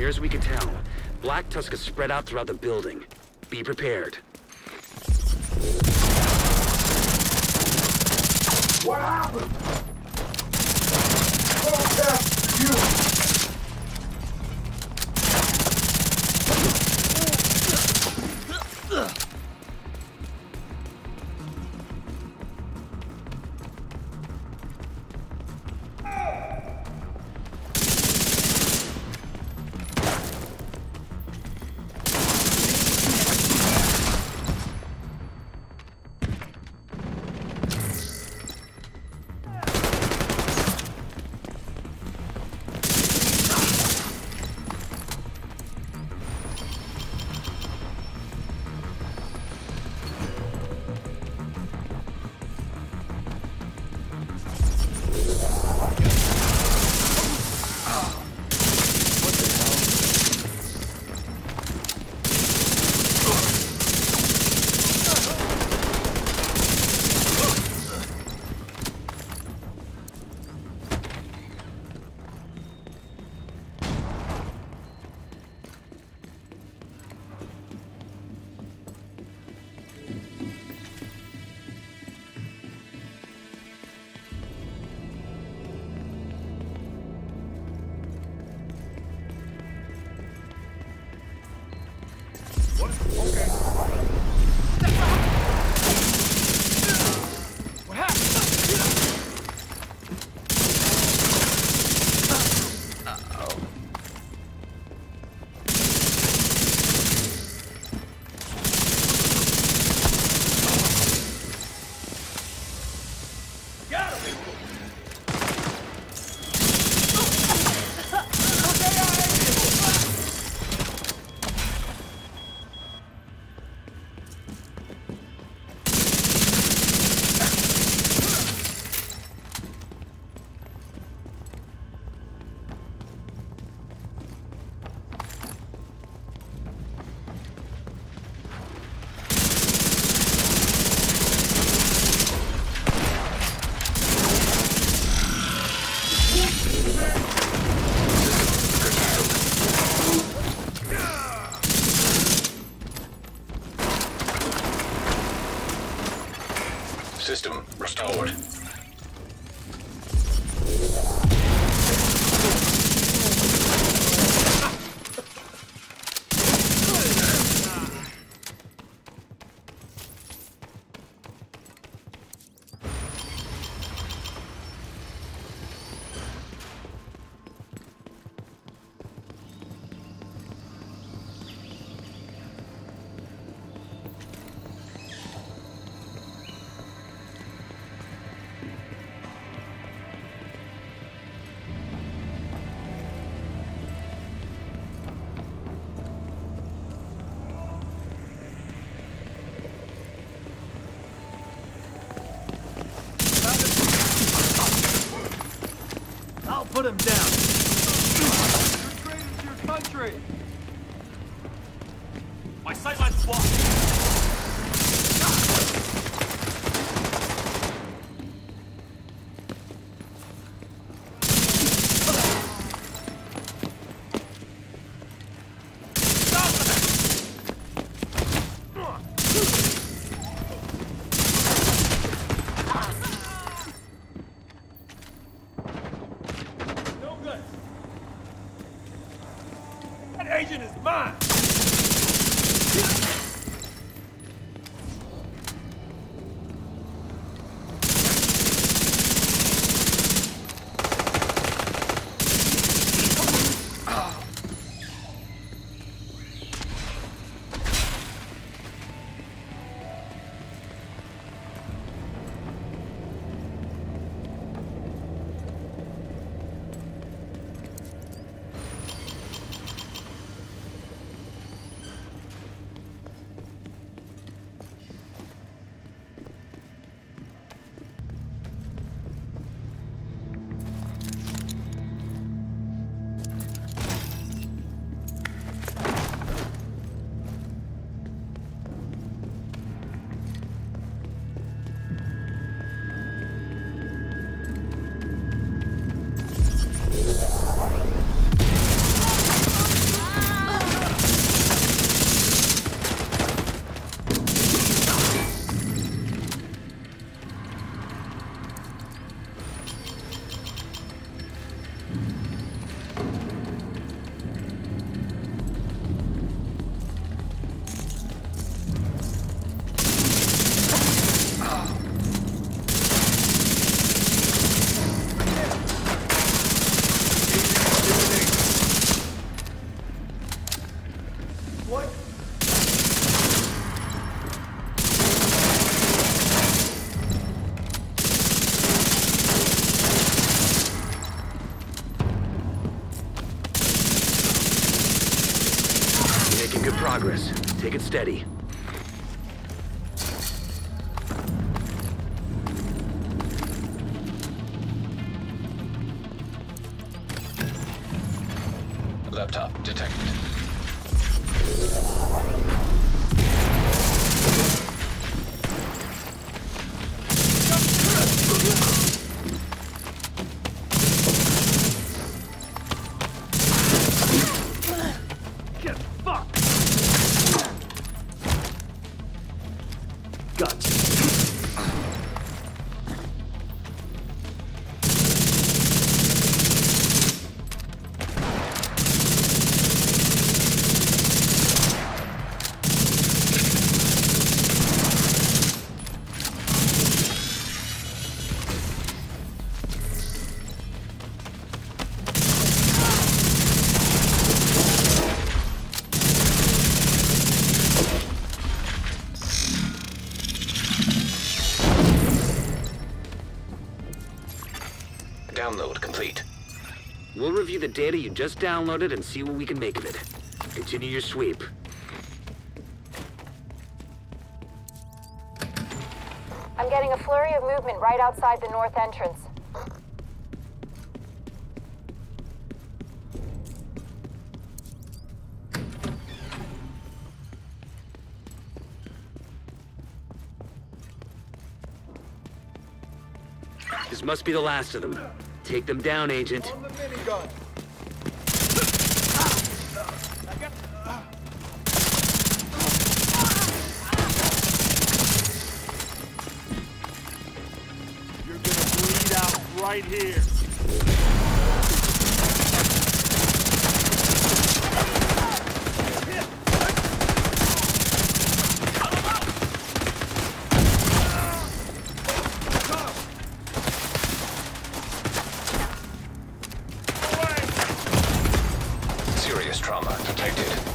Near as we can tell, Black Tusk is spread out throughout the building. Be prepared. What happened? Protest you! System restored. To. My sightline's blocked. Steady. Laptop detected. Download complete. We'll review the data you just downloaded and see what we can make of it. Continue your sweep. I'm getting a flurry of movement right outside the north entrance. This must be the last of them. Take them down, Agent. Right here. Trauma detected.